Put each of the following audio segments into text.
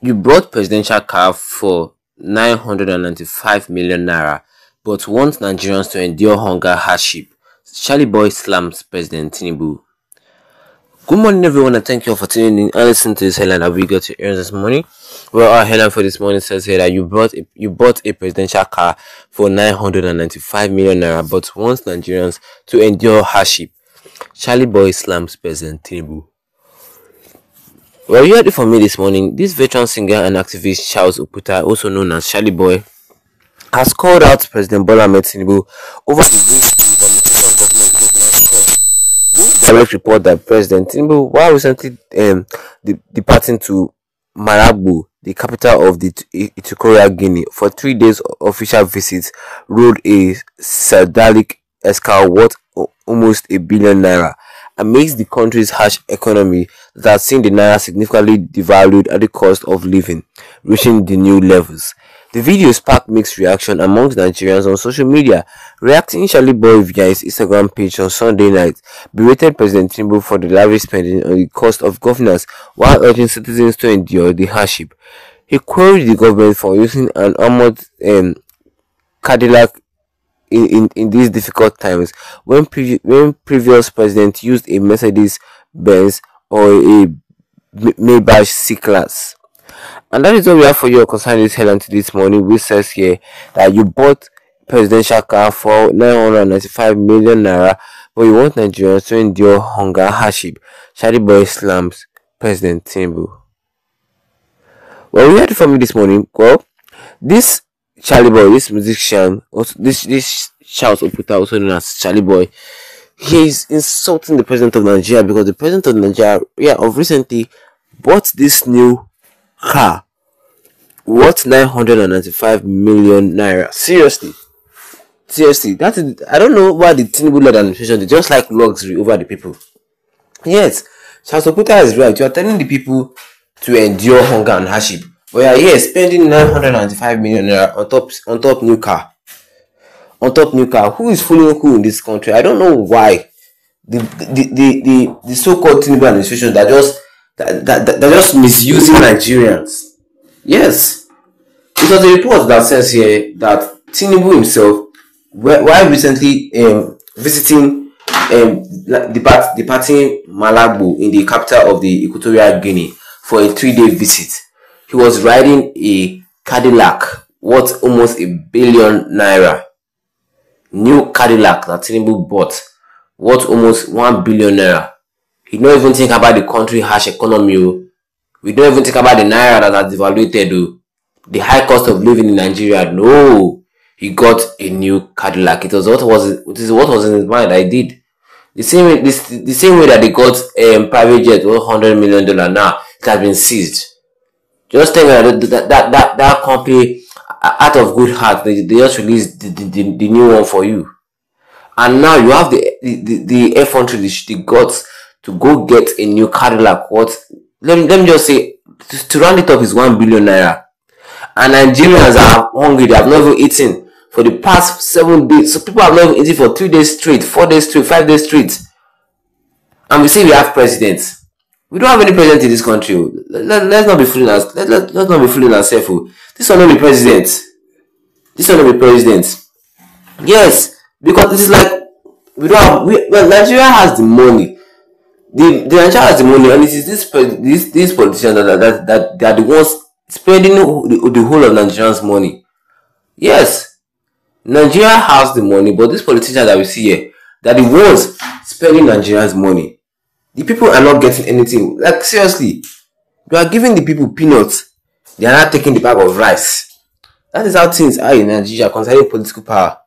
You bought presidential car for 995 million naira but want Nigerians to endure hunger hardship. Charly Boy slams President Tinubu. Good morning everyone and thank you all for tuning in and listening to this headline that we got to earn this morning. Well our headline for this morning says here that you bought a, you bought a presidential car for 995 million naira but wants Nigerians to endure hardship. Charly Boy slams President Tinubu. Well, you heard it from me this morning. This veteran singer and activist Charles Oputa, also known as Charly Boy, has called out President Bola Ahmed over the the implementation of government direct report that President Tinubu, while recently um, de- departing to Malabo, the capital of the Equatorial Guinea, for three days official visits, rode a sardalic escort worth almost a billion naira amidst the country's harsh economy that has seen the naira significantly devalued at the cost of living reaching the new levels. The video sparked mixed reaction amongst Nigerians on social media. Reacting Charly Boy via his Instagram page on Sunday night berated President Tinubu for the lavish spending on the cost of governance while urging citizens to endure the hardship. He queried the government for using an armored um, Cadillac in, in, in these difficult times when, pre- when previous president used a Mercedes Benz or a Maybach C-Class. And that is what we have for you concerning this headline to this morning, which says here that you bought presidential car for 995 million naira, but you want Nigerians to endure hunger hardship. Shady Boy slams President Tinubu. Well, we heard from me this morning. Well, this Charly Boy, this musician, also this this Charles Oputa, also known as Charly Boy, he's insulting the president of Nigeria because the president of Nigeria, yeah, of recently bought this new car worth 995 million naira. Seriously. Seriously, that is I don't know why the Tinubu led administration they just like luxury over the people. Yes, Charles Oputa is right. You are telling the people to endure hunger and hardship. But yeah, here spending 995 million naira on top on top new car. On top new car. Who is fooling who in this country? I don't know why. The the the the, the so-called Tinubu administration that just that, that, that they're just misusing Nigerians. Yes. It was a report that says here that Tinubu himself, while recently um, visiting um, depart, departing Malabo in the capital of the Equatorial Guinea for a three-day visit, he was riding a Cadillac worth almost a billion naira. New Cadillac that Tinubu bought worth almost one billion naira. He don't even think about the country harsh economy. Oh. We don't even think about the naira that has devaluated. Oh. The high cost of living in Nigeria. No, he got a new Cadillac. It was what was it is what was in his mind. I did the same way. The same way that they got um, private jet, one hundred million dollar. Now it has been seized. Just think that that that that, company, uh, out of good heart, they, they just released the, the, the, new one for you, and now you have the the the, infantry, the, the guts to go get a new Cadillac. What? Let me, let me just say, to, to round it up is 1 billion naira. And Nigerians are hungry, they have never eaten for the past seven days. So people have never eaten for three days straight, four days straight, five days straight. And we say we have presidents. We don't have any president in this country. Oh. Let, let, us not be fooling us. Let, let, let's not be fooling ourselves. Oh. This will not be president. This will not be president. Yes, because this is like we don't have. We, well, Nigeria has the money the the Nigeria has the money, and it is this this these politicians that that that they are the ones spending the, the whole of Nigerians' money. Yes, Nigeria has the money, but these politicians that we see here, that the ones spending Nigerians' money. The people are not getting anything. Like seriously, you are giving the people peanuts. They are not taking the bag of rice. That is how things are in Nigeria concerning political power.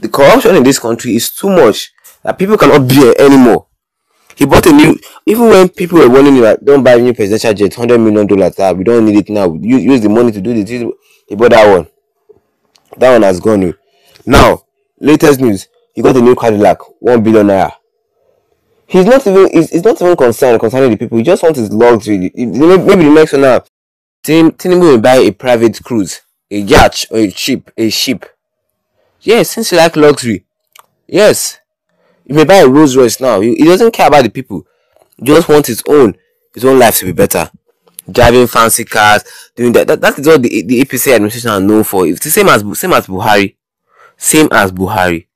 The corruption in this country is too much that people cannot bear anymore. He bought a new. Even when people were warning him like, "Don't buy a new presidential jet, hundred million dollars. Ah, we don't need it now. Use, use the money to do this." He bought that one. That one has gone. Now, latest news: he got a new Cadillac, one billion naira. He's not even. He's, he's not even concerned concerning the people. He just wants his luxury. Maybe the next one now, Tinubu will buy a private cruise, a yacht, or a ship, a ship. Yes, since you like luxury. Yes. He may buy a Rolls Royce now. He, he doesn't care about the people. He just wants his own his own life to be better. driving fancy cars, doing that. That, that is what the, the APC administration are known for. It's the same as same as Buhari. Same as Buhari.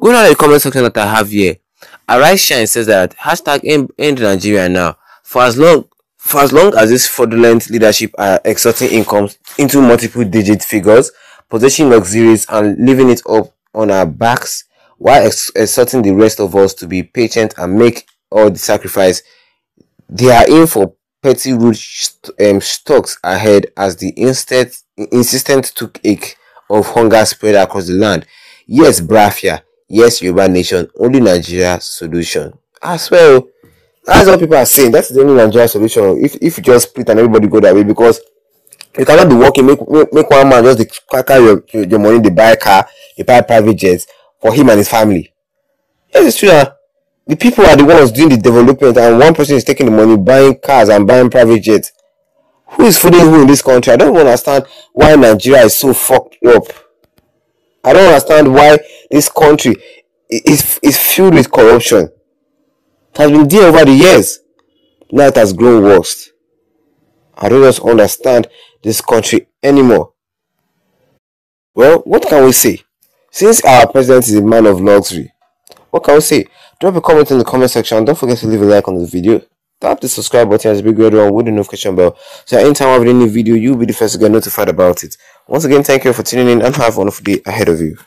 Going in the comment section that I have here. Arise Shine says that hashtag end, Nigeria now. For as long for as long as this fraudulent leadership are extorting incomes into multiple digit figures, possessing luxuries and living it up on our backs while exhorting the rest of us to be patient and make all the sacrifice, they are in for petty rude um, stocks ahead as the instant, insistent took ache of hunger spread across the land. Yes, Biafra. Yes, Yoruba nation. Only Nigeria solution. As well. Oh, that's what people are saying. That's the only Nigeria solution. If if you just split and everybody go that way, because you cannot be working, make make, make one man just the carry your, your money, they buy a car, they buy private jets for him and his family. Yes, it's true. That the people are the ones doing the development, and one person is taking the money, buying cars and buying private jets. Who is fooling who in this country? I don't understand why Nigeria is so fucked up. I don't understand why this country is is filled with corruption. It has been there over the years. Now it has grown worse. I don't just understand this country anymore. Well, what can we say? Since our president is a man of luxury, what can we say? Drop a comment in the comment section. Don't forget to leave a like on the video. Tap the subscribe button as a big red one with the notification bell. So anytime I have a new video, you'll be the first to get notified about it. Once again, thank you for tuning in and have a wonderful day ahead of you.